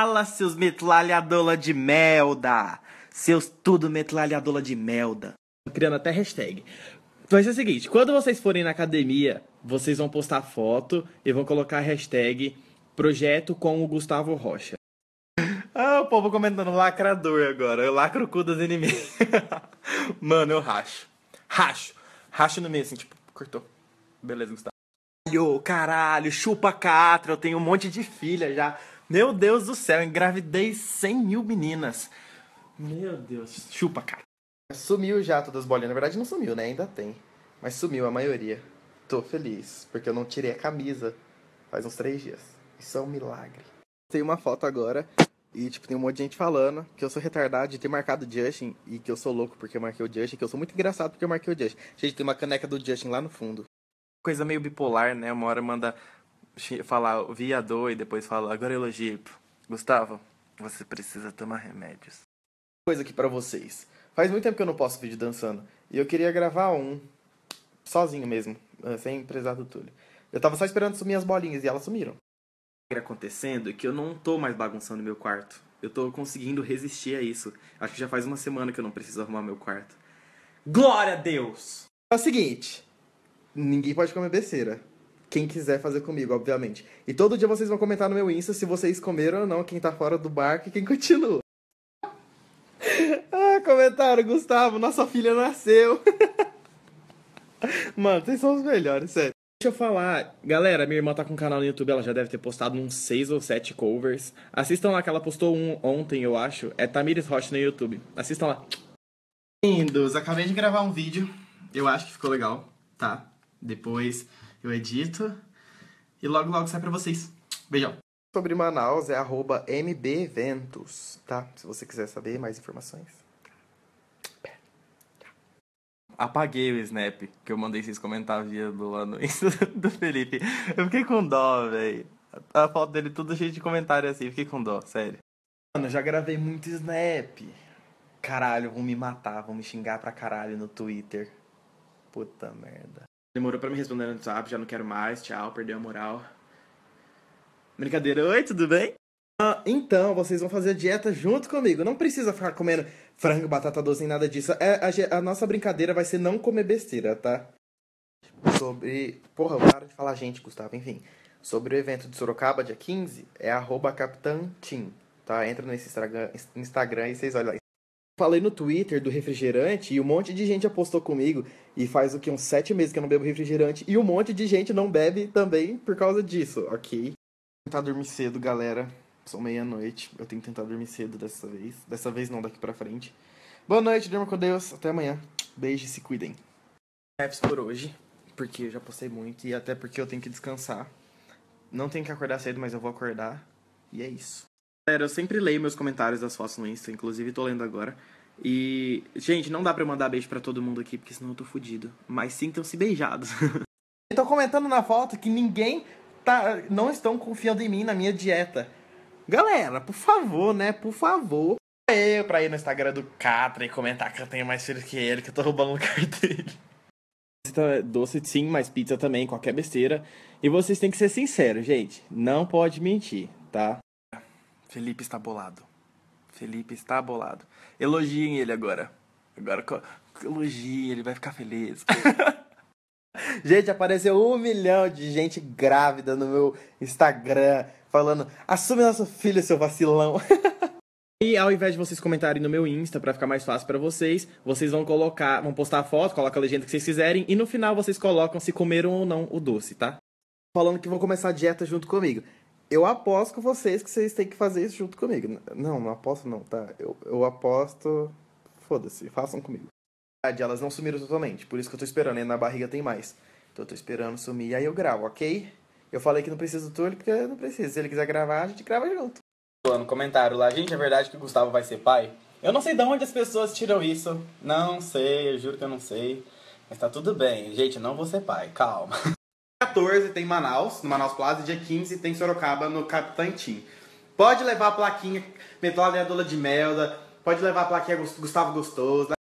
Fala, seus metralhadola de melda! Seus tudo metralhadola de melda. Criando até hashtag. Vai ser o seguinte, quando vocês forem na academia, vocês vão postar foto e vão colocar a hashtag projeto com o Gustavo Rocha. Ah, o povo comentando lacrador agora. Eu lacro o cu dos inimigos. Mano, eu racho. Racho. Racho no meio, assim, tipo, cortou. Beleza, Gustavo. Caralho, caralho, chupa catra, eu tenho um monte de filha já. Meu Deus do céu, engravidei 100 mil meninas. Meu Deus, chupa, cara. Sumiu já todas as bolinhas. Na verdade, não sumiu, né? Ainda tem. Mas sumiu a maioria. Tô feliz, porque eu não tirei a camisa faz uns três dias. Isso é um milagre. Tem uma foto agora e, tipo, tem um monte de gente falando que eu sou retardado de ter marcado o Justin e que eu sou louco porque eu marquei o Justin, que eu sou muito engraçado porque eu marquei o Justin. Gente, tem uma caneca do Justin lá no fundo. Coisa meio bipolar, né? Uma hora manda falar viador e depois fala agora elogio. Gustavo, você precisa tomar remédios. Coisa aqui pra vocês. Faz muito tempo que eu não posto vídeo dançando. E eu queria gravar um sozinho mesmo, eh, sem precisar do Túlio. Eu tava só esperando sumir as bolinhas e elas sumiram. acontecendo é que eu não tô mais bagunçando meu quarto. Eu tô conseguindo resistir a isso. Acho que já faz uma semana que eu não preciso arrumar meu quarto. Glória a Deus! É o seguinte, ninguém pode comer besteira. Quem quiser fazer comigo, obviamente. E todo dia vocês vão comentar no meu Insta se vocês comeram ou não, quem tá fora do barco e quem continua. ah, comentaram, Gustavo, nossa filha nasceu. Mano, vocês são os melhores, sério. Deixa eu falar, galera, minha irmã tá com um canal no YouTube, ela já deve ter postado uns 6 ou 7 covers. Assistam lá que ela postou um ontem, eu acho. É Tamires Rocha no YouTube. Assistam lá. Lindos, acabei de gravar um vídeo. Eu acho que ficou legal, tá? Depois eu edito e logo logo sai pra vocês. Beijão. Sobre Manaus é arroba mbventos, tá? Se você quiser saber mais informações. Apaguei o snap que eu mandei vocês comentar via do lá no Insta do Felipe. Eu fiquei com dó, velho. A foto dele tudo cheio de comentário assim, fiquei com dó, sério. Mano, eu já gravei muito snap. Caralho, vão me matar, vão me xingar pra caralho no Twitter. Puta merda. Demorou pra me responder no WhatsApp, já não quero mais, tchau, perdeu a moral. Brincadeira, oi, tudo bem? Ah, então, vocês vão fazer a dieta junto comigo. Não precisa ficar comendo frango, batata doce, nem nada disso. É, a, a, nossa brincadeira vai ser não comer besteira, tá? Sobre. Porra, eu paro de falar gente, Gustavo, enfim. Sobre o evento de Sorocaba, dia 15, é arroba Tim, tá? Entra nesse Instagram e vocês olham lá. Falei no Twitter do refrigerante e um monte de gente apostou comigo. E faz o que? Uns sete meses que eu não bebo refrigerante. E um monte de gente não bebe também por causa disso, ok? Tentar dormir cedo, galera. São meia-noite. Eu tenho que tentar dormir cedo dessa vez. Dessa vez não, daqui pra frente. Boa noite, durma com Deus. Até amanhã. Beijo e se cuidem. Apps por hoje. Porque eu já postei muito e até porque eu tenho que descansar. Não tenho que acordar cedo, mas eu vou acordar. E é isso. Galera, eu sempre leio meus comentários das fotos no Insta, inclusive tô lendo agora. E, gente, não dá pra mandar beijo para todo mundo aqui, porque senão eu tô fudido. Mas sintam-se beijados. Estão comentando na foto que ninguém tá. não estão confiando em mim na minha dieta. Galera, por favor, né? Por favor. Eu pra ir no Instagram do Catra e comentar que eu tenho mais filhos que ele, que eu tô roubando o cartão Doce sim, mas pizza também, qualquer besteira. E vocês têm que ser sinceros, gente. Não pode mentir, tá? Felipe está bolado. Felipe está bolado. Elogiem ele agora. Agora elogiem, ele vai ficar feliz. gente, apareceu um milhão de gente grávida no meu Instagram falando: assume nosso filho, seu vacilão. E ao invés de vocês comentarem no meu Insta para ficar mais fácil para vocês, vocês vão colocar, vão postar a foto, coloca a legenda que vocês quiserem e no final vocês colocam se comeram ou não o doce, tá? Falando que vão começar a dieta junto comigo. Eu aposto com vocês que vocês têm que fazer isso junto comigo. Não, não aposto não, tá? Eu, eu aposto. Foda-se, façam comigo. Elas não sumiram totalmente, por isso que eu tô esperando. E na barriga tem mais. Então eu tô esperando sumir, aí eu gravo, ok? Eu falei que não precisa do Túlio, porque não precisa. Se ele quiser gravar, a gente grava junto. No comentário lá, gente, é verdade que o Gustavo vai ser pai? Eu não sei de onde as pessoas tiram isso. Não sei, eu juro que eu não sei. Mas tá tudo bem. Gente, não vou ser pai, calma. 14 tem Manaus, no Manaus Plaza, dia 15 tem Sorocaba, no Capitã Tim. Pode levar a plaquinha metralhadora de melda, pode levar a plaquinha Gustavo Gostoso.